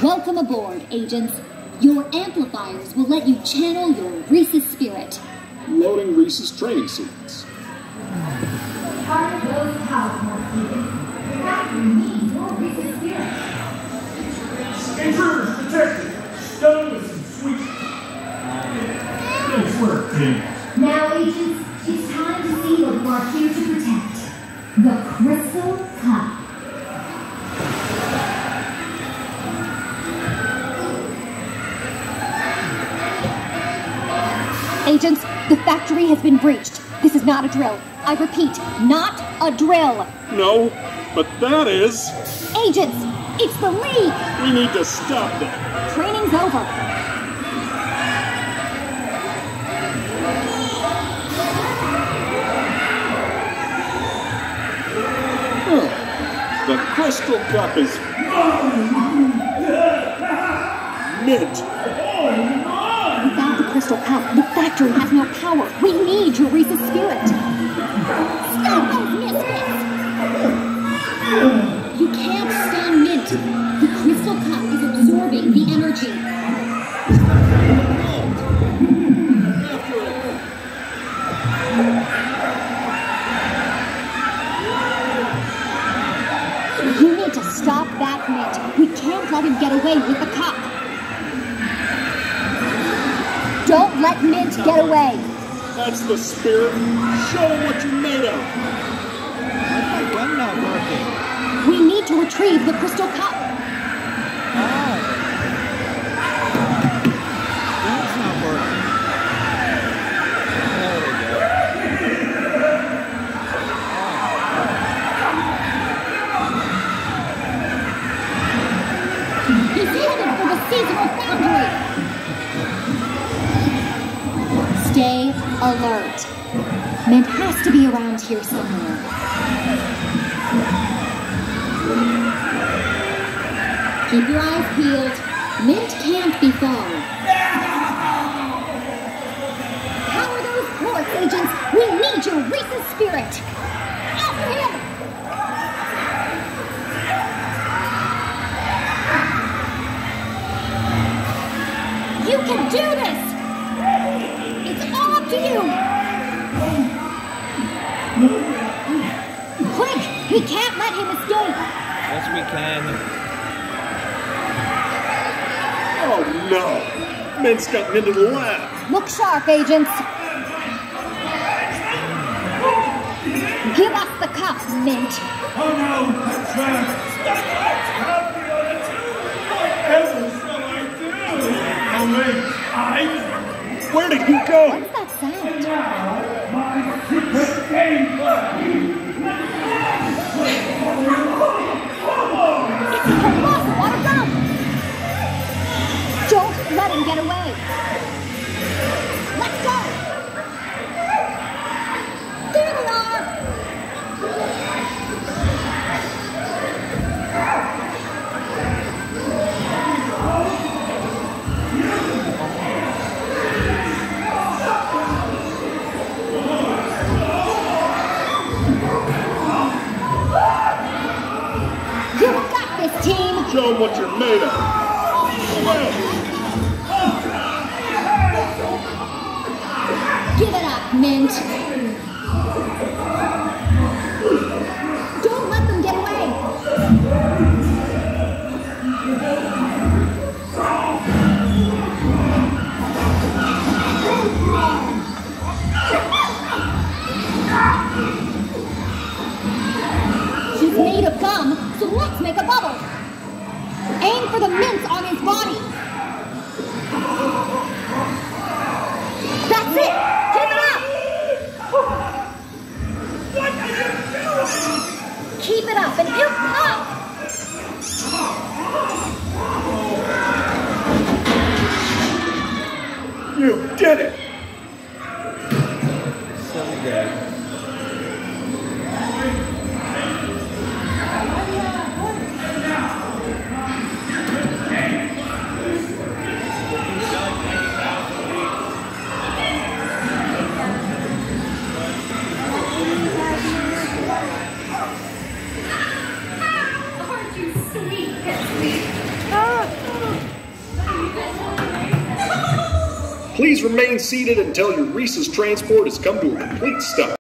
Welcome aboard, agents. Your amplifiers will let you channel your Reese's spirit. Loading Reese's training sequence. Part of those power points, agents. The factory needs more Reese's spirit. Intruders detected. Stun with some sweet. Nice work, team. Now, agents, it's time to see what you are here to protect. The Crystal Cup. Agents, the factory has been breached. This is not a drill. I repeat, not a drill. No, but that is. Agents, it's the League! We need to stop them. Training's over. The Crystal Cup is. Mint. Crystal cup. The factory has no power. We need Reese's spirit. Stop those misfits! You can't stun Mint. The crystal cup is absorbing the energy. You need to stop that Mint. We can't let him get away with the Don't let Mint get away. That's the spirit. Show them what you're made of. Why is my gun not working? We need to retrieve the crystal cup. Oh. Gun's not working. There we go. He's headed for the seasonal foundry. Alert. Mint has to be around here somewhere. Keep your eyes peeled. Mint can't be far. Power those ports, agents. We need your Reese's spirit. After him! You can do this! It's all up to you! Quick! We can't let him escape! Yes, we can. Oh no! Mint's gotten into the lab. Look sharp, agents! Give us the cup, Mint! Oh no! Trap! Stop it! Stop the other two! Whatever shall I do? Oh wait, I Where did he go? Get away! Let's go! There they are! You got this, team! Show them what you're made of. Well, Give it up, Mint! Don't let them get away! He's made of gum, so let's make a bubble! Aim for the mints on his body! You did it! So good. Aren't you Please remain seated until your Reese's transport has come to a complete stop.